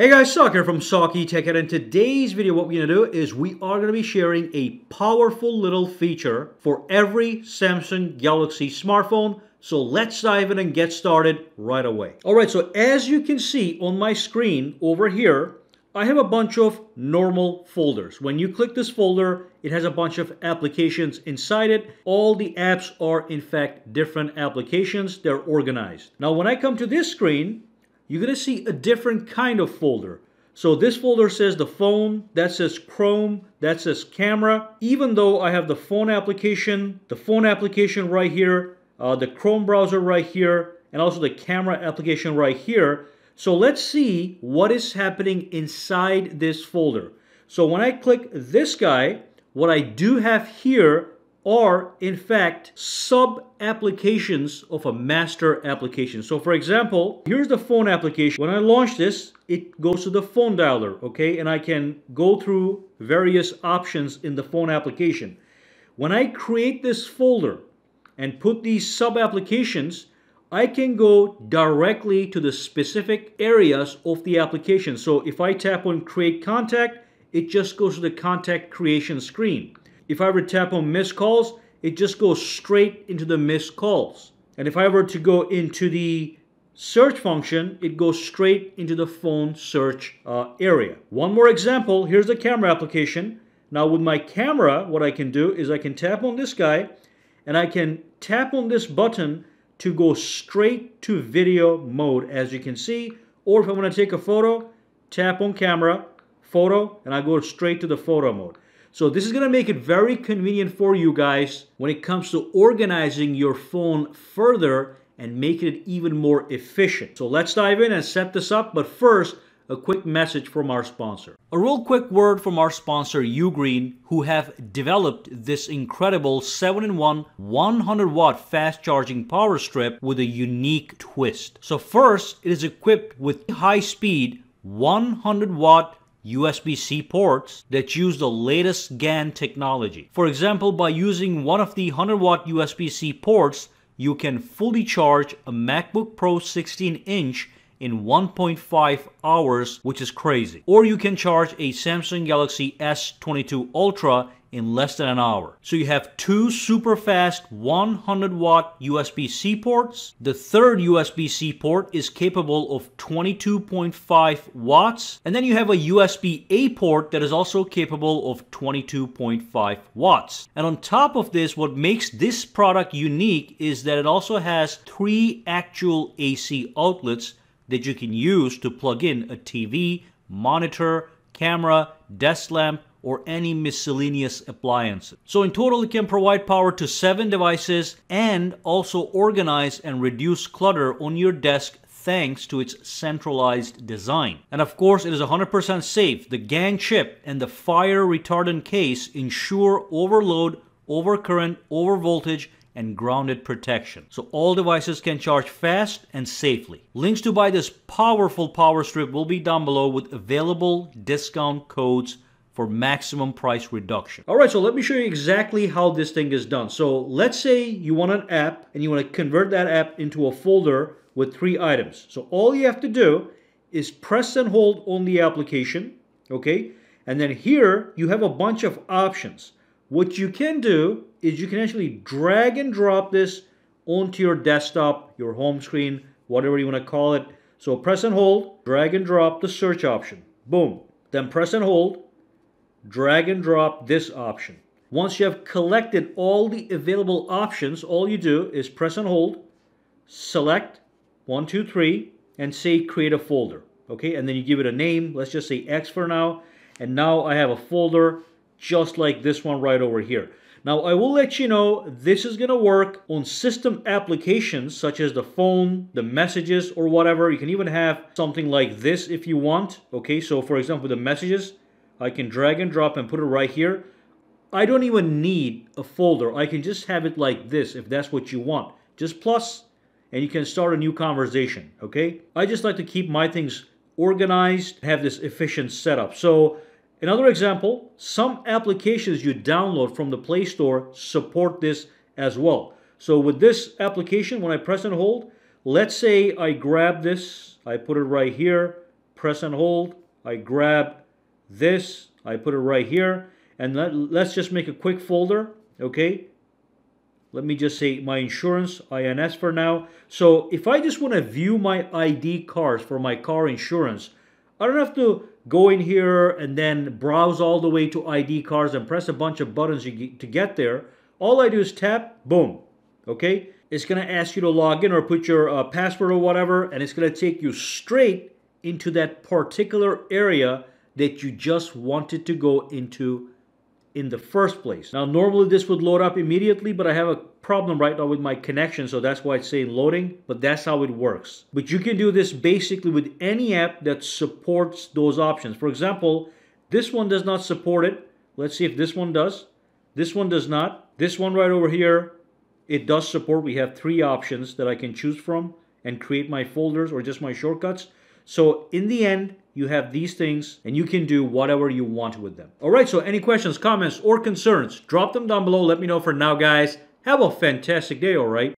Hey guys, Saki here from SakiTech and in today's video what we're going to do is we are going to be sharing a powerful little feature for every Samsung Galaxy smartphone. So let's dive in and get started right away. Alright, so as you can see on my screen over here, I have a bunch of normal folders. When you click this folder, it has a bunch of applications inside it. All the apps are in fact different applications. They're organized. Now when I come to this screen, you're going to see a different kind of folder. So this folder says the phone, that says Chrome, that says camera. Even though I have the phone application, the phone application right here, uh, the Chrome browser right here, and also the camera application right here. So let's see what is happening inside this folder. So when I click this guy, what I do have here are in fact sub applications of a master application. So for example, here's the phone application. When I launch this, it goes to the phone dialer, okay? And I can go through various options in the phone application. When I create this folder and put these sub applications, I can go directly to the specific areas of the application. So if I tap on create contact, it just goes to the contact creation screen. If I were to tap on missed calls, it just goes straight into the missed calls. And if I were to go into the search function, it goes straight into the phone search uh, area. One more example, here's the camera application. Now with my camera, what I can do is I can tap on this guy and I can tap on this button to go straight to video mode as you can see. Or if I want to take a photo, tap on camera, photo, and I go straight to the photo mode. So this is going to make it very convenient for you guys when it comes to organizing your phone further and making it even more efficient. So let's dive in and set this up. But first, a quick message from our sponsor. A real quick word from our sponsor Ugreen who have developed this incredible 7-in-1 100 watt fast charging power strip with a unique twist. So first, it is equipped with high speed 100 watt USB-C ports that use the latest GaN technology. For example, by using one of the 100 watt USB-C ports, you can fully charge a MacBook Pro 16 inch in 1.5 hours, which is crazy. Or you can charge a Samsung Galaxy S22 Ultra in less than an hour. So you have two super fast 100 watt USB-C ports. The third USB-C port is capable of 22.5 watts. And then you have a USB-A port that is also capable of 22.5 watts. And on top of this, what makes this product unique is that it also has three actual AC outlets that you can use to plug in a TV, monitor, camera, desk lamp, or any miscellaneous appliances. So in total, it can provide power to seven devices and also organize and reduce clutter on your desk thanks to its centralized design. And of course, it is 100% safe. The GaN chip and the fire retardant case ensure overload, overcurrent, overvoltage, and grounded protection. So all devices can charge fast and safely. Links to buy this powerful power strip will be down below with available discount codes for maximum price reduction. All right, so let me show you exactly how this thing is done. So let's say you want an app and you want to convert that app into a folder with three items. So all you have to do is press and hold on the application, okay? And then here you have a bunch of options. What you can do is you can actually drag and drop this onto your desktop, your home screen, whatever you want to call it. So press and hold, drag and drop the search option. Boom. Then press and hold, drag and drop this option. Once you have collected all the available options, all you do is press and hold, select one, two, three, and say create a folder. Okay, and then you give it a name. Let's just say X for now. And now I have a folder just like this one right over here. Now I will let you know this is going to work on system applications such as the phone, the messages or whatever. You can even have something like this if you want. Okay, so for example the messages, I can drag and drop and put it right here. I don't even need a folder. I can just have it like this if that's what you want. Just plus and you can start a new conversation, okay? I just like to keep my things organized, have this efficient setup. So another example, some applications you download from the Play Store support this as well. So with this application, when I press and hold, let's say I grab this, I put it right here, press and hold. I grab this, I put it right here, and let, let's just make a quick folder, okay? Let me just say my insurance, INS for now. So if I just want to view my ID cards for my car insurance, I don't have to go in here and then browse all the way to ID cards and press a bunch of buttons to get there. All I do is tap, boom, okay? It's going to ask you to log in or put your uh, password or whatever, and it's going to take you straight into that particular area that you just wanted to go into in the first place. Now, normally this would load up immediately, but I have a problem right now with my connection, so that's why it's saying loading, but that's how it works. But you can do this basically with any app that supports those options. For example, this one does not support it. Let's see if this one does. This one does not. This one right over here, it does support. We have three options that I can choose from and create my folders or just my shortcuts. So in the end, you have these things and you can do whatever you want with them. All right, so any questions, comments, or concerns, drop them down below. Let me know for now, guys. Have a fantastic day, all right?